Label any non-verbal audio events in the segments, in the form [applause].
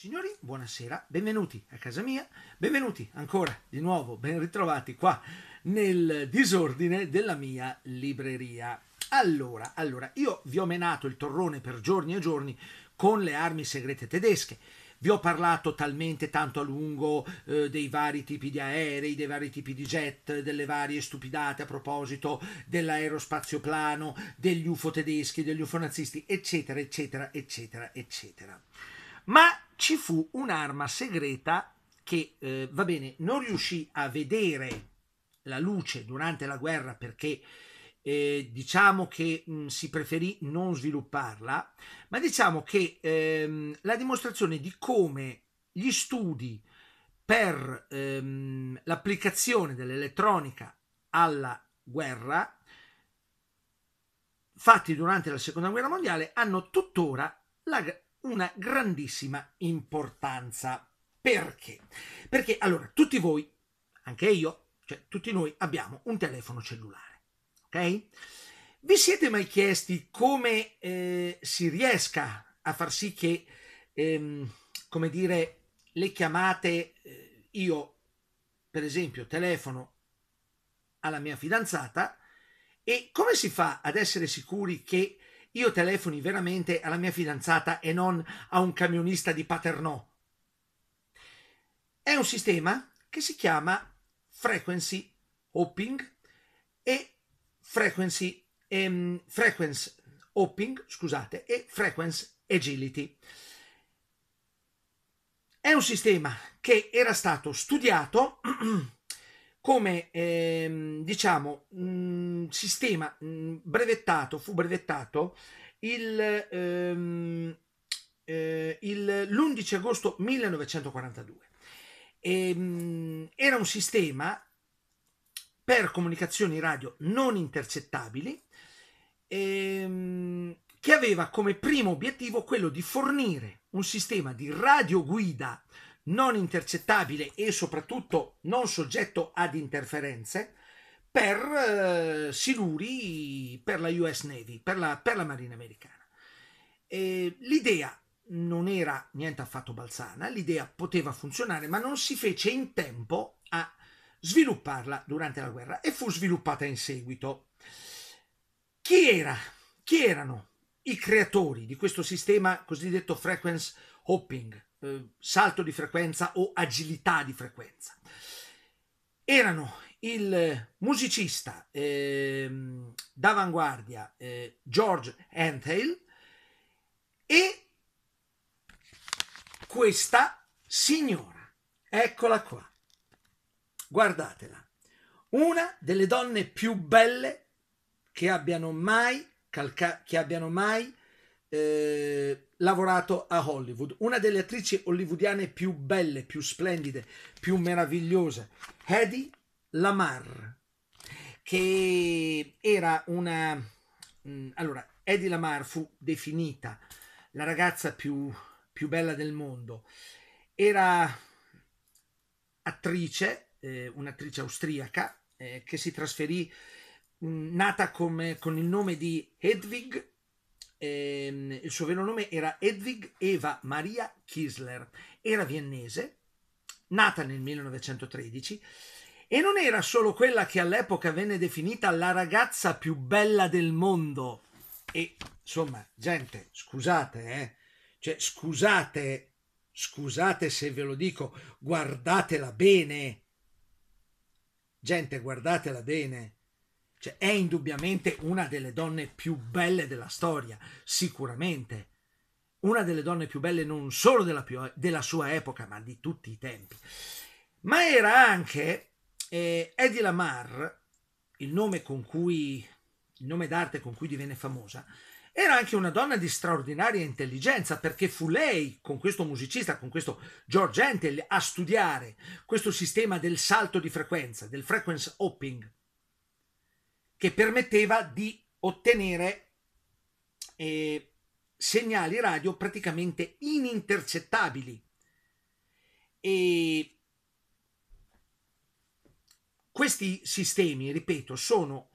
Signori, buonasera, benvenuti a casa mia, benvenuti ancora di nuovo, ben ritrovati qua nel disordine della mia libreria. Allora, allora, io vi ho menato il torrone per giorni e giorni con le armi segrete tedesche. Vi ho parlato talmente tanto a lungo eh, dei vari tipi di aerei, dei vari tipi di jet, delle varie stupidate a proposito dell'aerospazioplano, degli UFO tedeschi, degli UFO nazisti, eccetera, eccetera, eccetera, eccetera. Ma ci fu un'arma segreta che, eh, va bene, non riuscì a vedere la luce durante la guerra perché eh, diciamo che mh, si preferì non svilupparla, ma diciamo che ehm, la dimostrazione di come gli studi per ehm, l'applicazione dell'elettronica alla guerra fatti durante la seconda guerra mondiale hanno tuttora la, una grandissima importanza. Perché? Perché allora tutti voi, anche io, cioè tutti noi abbiamo un telefono cellulare, ok? Vi siete mai chiesti come eh, si riesca a far sì che, ehm, come dire, le chiamate, eh, io per esempio telefono alla mia fidanzata e come si fa ad essere sicuri che io telefoni veramente alla mia fidanzata e non a un camionista di Paternò. È un sistema che si chiama frequency hopping e frequency ehm, frequency hopping, scusate, e frequency agility. È un sistema che era stato studiato [clears throat] come ehm, diciamo mh, sistema mh, brevettato, fu brevettato il, ehm, eh, il, l'11 agosto 1942. E, mh, era un sistema per comunicazioni radio non intercettabili ehm, che aveva come primo obiettivo quello di fornire un sistema di radioguida non intercettabile e soprattutto non soggetto ad interferenze per eh, siluri per la US Navy, per la, per la Marina americana. E l'idea non era niente affatto balzana, l'idea poteva funzionare, ma non si fece in tempo a svilupparla durante la guerra e fu sviluppata in seguito. Chi era? Chi erano i creatori di questo sistema cosiddetto frequency hopping? Eh, salto di frequenza o agilità di frequenza. Erano il musicista eh, d'avanguardia eh, George Antheil e questa signora. Eccola qua. Guardatela. Una delle donne più belle che abbiano mai, calca- che abbiano mai eh, lavorato a Hollywood, una delle attrici hollywoodiane più belle, più splendide, più meravigliose, Hedy Lamar, che era una... Mm, allora, Hedy Lamar fu definita la ragazza più, più bella del mondo. Era attrice, eh, un'attrice austriaca, eh, che si trasferì, mh, mm, nata come, con il nome di Hedwig ehm, il suo vero nome era Edwig Eva Maria Kisler, era viennese, nata nel 1913 e non era solo quella che all'epoca venne definita la ragazza più bella del mondo. E insomma, gente, scusate, eh? Cioè, scusate, scusate se ve lo dico, guardatela bene. Gente, guardatela bene. Cioè, è indubbiamente una delle donne più belle della storia, sicuramente. Una delle donne più belle non solo della, più, della sua epoca, ma di tutti i tempi. Ma era anche eh, Eddie Lamar, il nome cui il nome d'arte con cui divenne famosa, era anche una donna di straordinaria intelligenza perché fu lei, con questo musicista, con questo George Antel, a studiare questo sistema del salto di frequenza, del frequency hopping, che permetteva di ottenere eh, segnali radio praticamente inintercettabili. E questi sistemi, ripeto, sono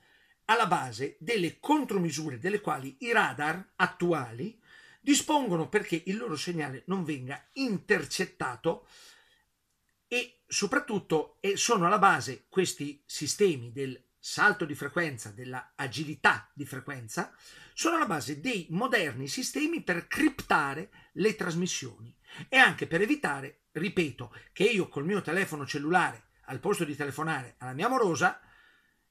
alla base delle contromisure delle quali i radar attuali dispongono perché il loro segnale non venga intercettato e soprattutto sono alla base questi sistemi del salto di frequenza, della agilità di frequenza, sono alla base dei moderni sistemi per criptare le trasmissioni e anche per evitare, ripeto, che io col mio telefono cellulare, al posto di telefonare alla mia amorosa,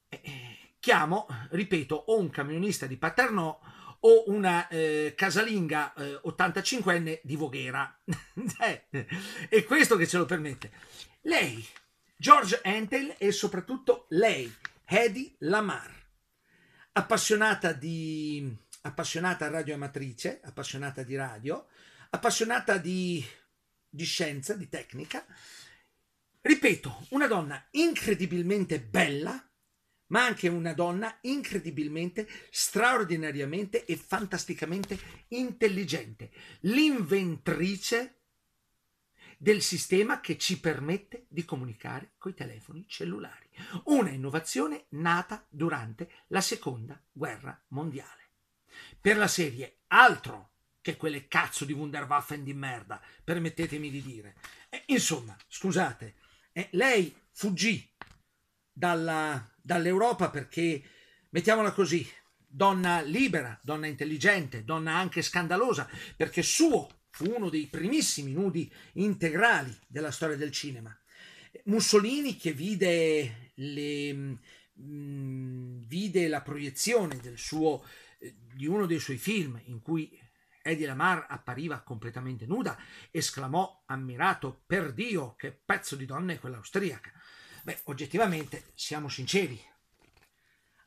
eh, eh chiamo, ripeto, o un camionista di Paternò o una eh, casalinga eh, 85enne di Voghera. [laughs] Eh, è questo che ce lo permette. Lei, George Antel e soprattutto lei, Hedy Lamar, appassionata di appassionata radioamatrice, appassionata di radio, appassionata di, di scienza, di tecnica. Ripeto, una donna incredibilmente bella, ma anche una donna incredibilmente, straordinariamente e fantasticamente intelligente, l'inventrice del sistema che ci permette di comunicare con i telefoni cellulari. Una innovazione nata durante la seconda guerra mondiale. Per la serie altro che quelle cazzo di Wunderwaffen di merda, permettetemi di dire. Eh, insomma, scusate, eh, lei fuggì dalla, dall'Europa perché, mettiamola così, donna libera, donna intelligente, donna anche scandalosa, perché suo fu uno dei primissimi nudi integrali della storia del cinema. Mussolini che vide, le, mh, mm, vide la proiezione suo, eh, di uno dei suoi film in cui Eddie Lamar appariva completamente nuda, esclamò ammirato per Dio che pezzo di donna è quella austriaca. Beh, oggettivamente, siamo sinceri,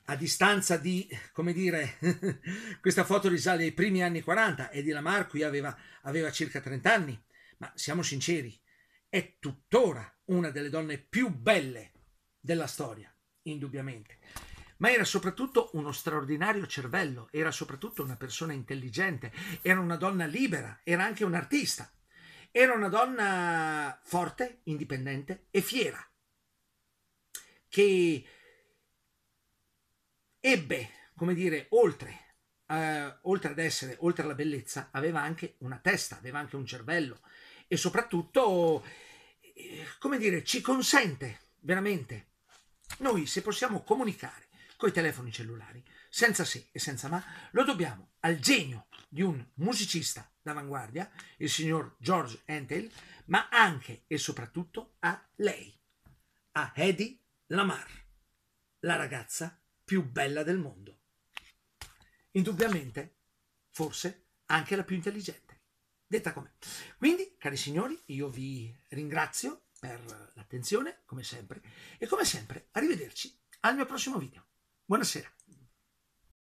a distanza di, come dire, [laughs] questa foto risale ai primi anni 40, Eddie Lamar qui aveva, aveva circa 30 anni, ma siamo sinceri, è tuttora una delle donne più belle della storia, indubbiamente. Ma era soprattutto uno straordinario cervello, era soprattutto una persona intelligente, era una donna libera, era anche un artista. Era una donna forte, indipendente e fiera che ebbe, come dire, oltre, Uh, oltre ad essere, oltre alla bellezza, aveva anche una testa, aveva anche un cervello e soprattutto, eh, come dire, ci consente veramente, noi se possiamo comunicare con i telefoni cellulari, senza se e senza ma, lo dobbiamo al genio di un musicista d'avanguardia, il signor George Antel, ma anche e soprattutto a lei, a Hedy Lamar, la ragazza più bella del mondo. Indubbiamente, forse anche la più intelligente. Detta com'è. Quindi, cari signori, io vi ringrazio per l'attenzione, come sempre, e come sempre, arrivederci al mio prossimo video. Buonasera.